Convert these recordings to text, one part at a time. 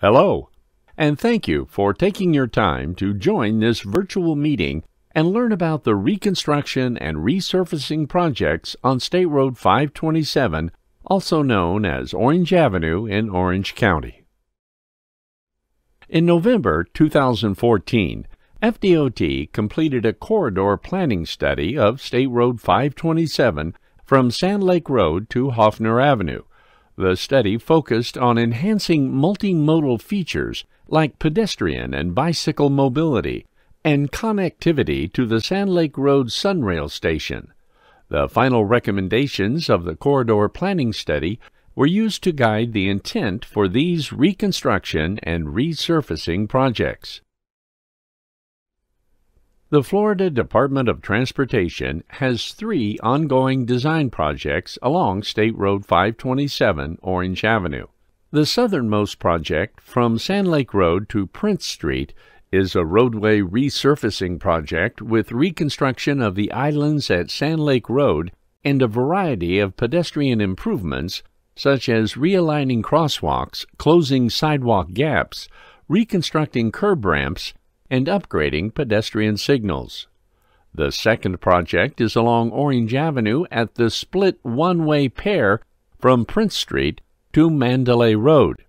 Hello, and thank you for taking your time to join this virtual meeting and learn about the reconstruction and resurfacing projects on State Road 527, also known as Orange Avenue in Orange County. In November 2014, FDOT completed a corridor planning study of State Road 527 from Sand Lake Road to Hoffner Avenue. The study focused on enhancing multimodal features like pedestrian and bicycle mobility and connectivity to the Sand Lake Road Sunrail station. The final recommendations of the corridor planning study were used to guide the intent for these reconstruction and resurfacing projects. The Florida Department of Transportation has three ongoing design projects along State Road 527, Orange Avenue. The southernmost project, from Sand Lake Road to Prince Street, is a roadway resurfacing project with reconstruction of the islands at Sand Lake Road and a variety of pedestrian improvements such as realigning crosswalks, closing sidewalk gaps, reconstructing curb ramps, and upgrading pedestrian signals. The second project is along Orange Avenue at the split one way pair from Prince Street to Mandalay Road.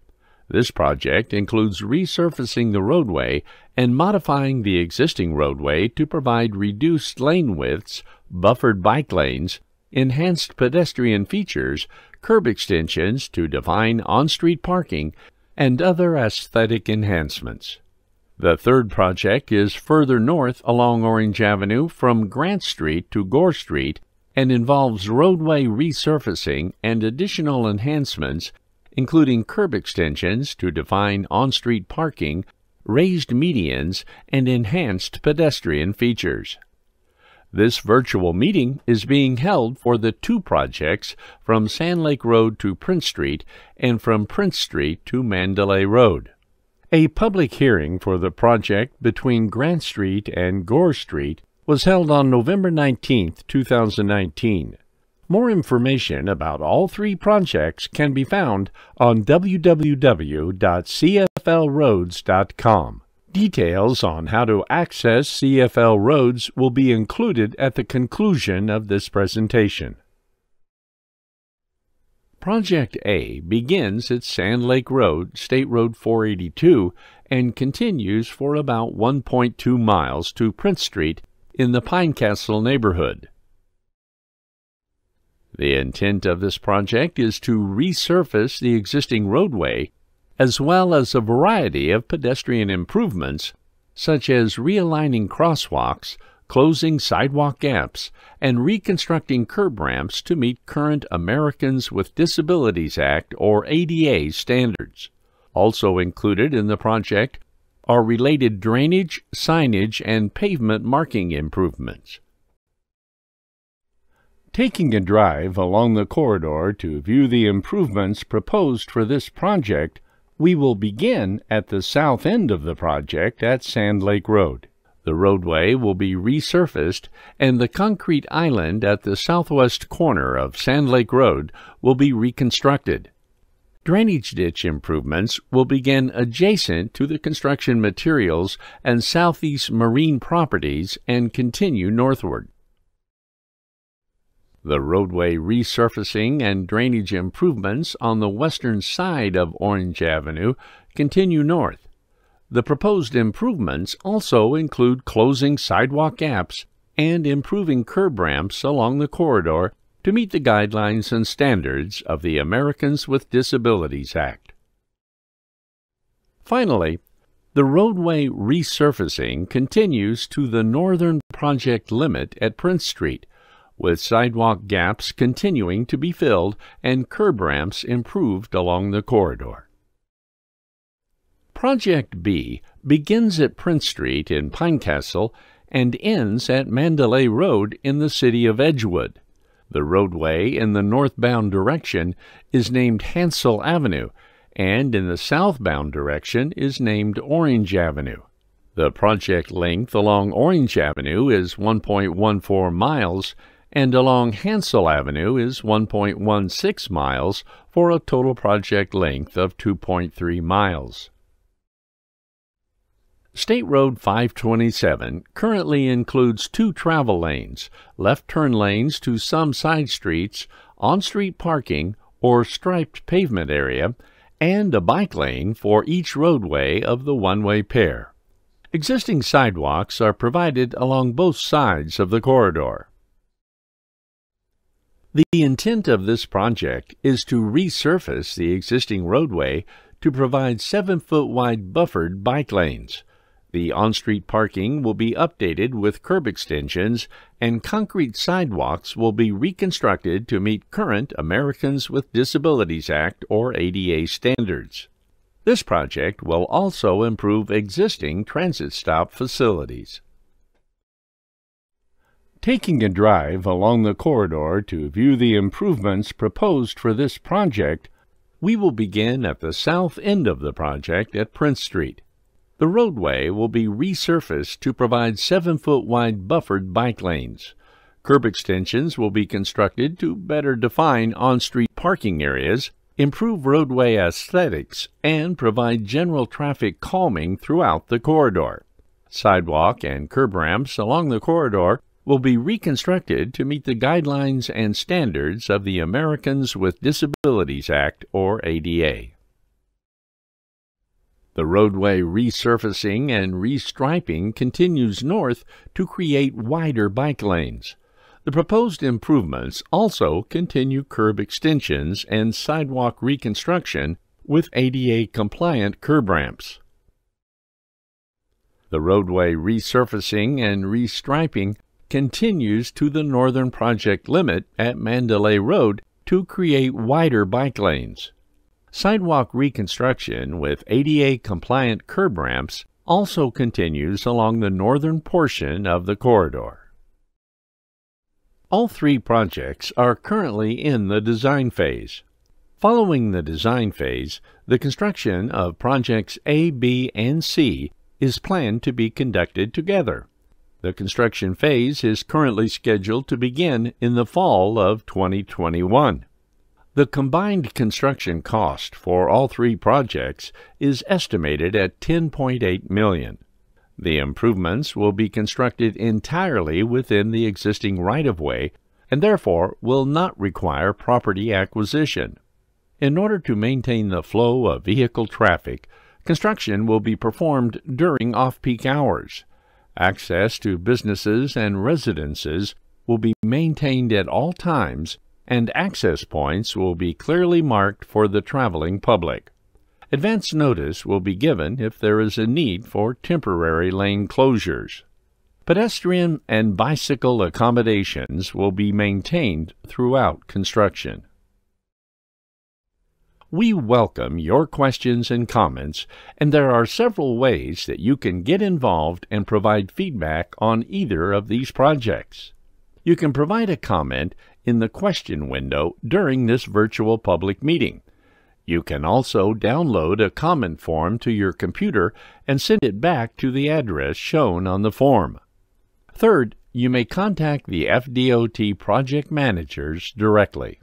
This project includes resurfacing the roadway and modifying the existing roadway to provide reduced lane widths, buffered bike lanes, enhanced pedestrian features, curb extensions to define on street parking, and other aesthetic enhancements. The third project is further north along Orange Avenue from Grant Street to Gore Street and involves roadway resurfacing and additional enhancements, including curb extensions to define on street parking, raised medians, and enhanced pedestrian features. This virtual meeting is being held for the two projects from Sand Lake Road to Prince Street and from Prince Street to Mandalay Road. A public hearing for the project between Grant Street and Gore Street was held on November 19, 2019. More information about all three projects can be found on www.cflroads.com. Details on how to access CFL Roads will be included at the conclusion of this presentation. Project A begins at Sand Lake Road, State Road 482, and continues for about 1.2 miles to Prince Street in the Pinecastle neighborhood. The intent of this project is to resurface the existing roadway as well as a variety of pedestrian improvements such as realigning crosswalks, closing sidewalk gaps, and reconstructing curb ramps to meet current Americans with Disabilities Act or ADA standards. Also included in the project are related drainage, signage, and pavement marking improvements. Taking a drive along the corridor to view the improvements proposed for this project, we will begin at the south end of the project at Sand Lake Road. The roadway will be resurfaced, and the concrete island at the southwest corner of Sand Lake Road will be reconstructed. Drainage ditch improvements will begin adjacent to the construction materials and southeast marine properties and continue northward. The roadway resurfacing and drainage improvements on the western side of Orange Avenue continue north. The proposed improvements also include closing sidewalk gaps and improving curb ramps along the corridor to meet the guidelines and standards of the Americans with Disabilities Act. Finally, the roadway resurfacing continues to the northern project limit at Prince Street, with sidewalk gaps continuing to be filled and curb ramps improved along the corridor. Project B begins at Prince Street in Pinecastle and ends at Mandalay Road in the city of Edgewood. The roadway in the northbound direction is named Hansel Avenue, and in the southbound direction is named Orange Avenue. The project length along Orange Avenue is 1.14 miles, and along Hansel Avenue is 1.16 miles, for a total project length of 2.3 miles. State Road 527 currently includes two travel lanes, left turn lanes to some side streets, on street parking, or striped pavement area, and a bike lane for each roadway of the one way pair. Existing sidewalks are provided along both sides of the corridor. The intent of this project is to resurface the existing roadway to provide 7 foot wide buffered bike lanes. The on street parking will be updated with curb extensions, and concrete sidewalks will be reconstructed to meet current Americans with Disabilities Act or ADA standards. This project will also improve existing transit stop facilities. Taking a drive along the corridor to view the improvements proposed for this project, we will begin at the south end of the project at Prince Street. The roadway will be resurfaced to provide 7 foot wide buffered bike lanes. Curb extensions will be constructed to better define on street parking areas, improve roadway aesthetics, and provide general traffic calming throughout the corridor. Sidewalk and curb ramps along the corridor will be reconstructed to meet the guidelines and standards of the Americans with Disabilities Act or ADA. The roadway resurfacing and restriping continues north to create wider bike lanes. The proposed improvements also continue curb extensions and sidewalk reconstruction with ADA compliant curb ramps. The roadway resurfacing and restriping continues to the northern project limit at Mandalay Road to create wider bike lanes. Sidewalk reconstruction with ADA compliant curb ramps also continues along the northern portion of the corridor. All three projects are currently in the design phase. Following the design phase, the construction of projects A, B, and C is planned to be conducted together. The construction phase is currently scheduled to begin in the fall of 2021. The combined construction cost for all three projects is estimated at 10.8 million. The improvements will be constructed entirely within the existing right-of-way and therefore will not require property acquisition. In order to maintain the flow of vehicle traffic, construction will be performed during off-peak hours. Access to businesses and residences will be maintained at all times and access points will be clearly marked for the traveling public. Advance notice will be given if there is a need for temporary lane closures. Pedestrian and bicycle accommodations will be maintained throughout construction. We welcome your questions and comments, and there are several ways that you can get involved and provide feedback on either of these projects. You can provide a comment in the question window during this virtual public meeting. You can also download a comment form to your computer and send it back to the address shown on the form. Third, you may contact the FDOT project managers directly.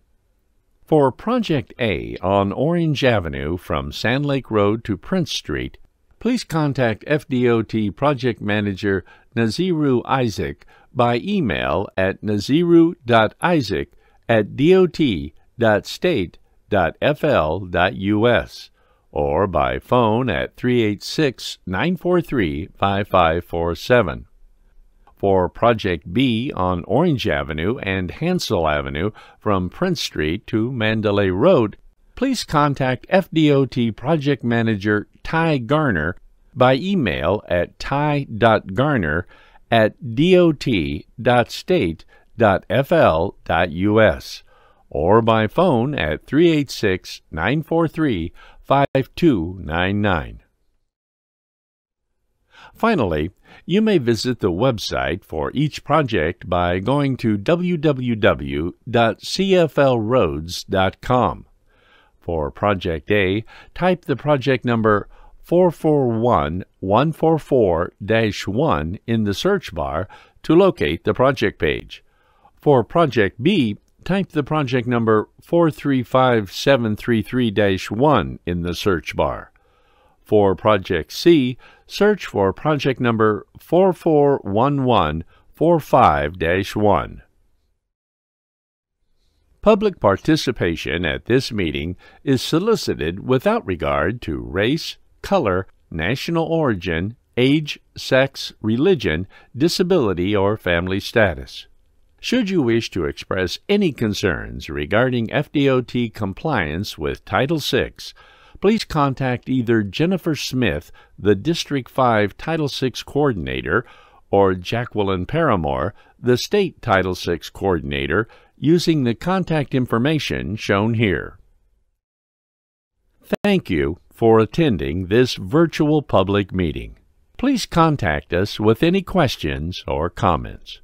For Project A on Orange Avenue from Sand Lake Road to Prince Street, please contact FDOT project manager Naziru Isaac by email at naziru.isaac at dot.state.fl.us or by phone at 386 943 5547. For Project B on Orange Avenue and Hansel Avenue from Prince Street to Mandalay Road, please contact FDOT Project Manager Ty Garner by email at ty.garner at dot.state.fl.us or by phone at 386 943 5299. Finally, you may visit the website for each project by going to www.cflroads.com. For Project A, type the project number 441144-1 in the search bar to locate the project page. For Project B, type the project number 435733-1 in the search bar. For Project C, search for project number 441145 1. Public participation at this meeting is solicited without regard to race, color, national origin, age, sex, religion, disability, or family status. Should you wish to express any concerns regarding FDOT compliance with Title VI, please contact either Jennifer Smith, the District 5 Title VI Coordinator, or Jacqueline Paramore, the State Title VI Coordinator, using the contact information shown here. Thank you for attending this virtual public meeting. Please contact us with any questions or comments.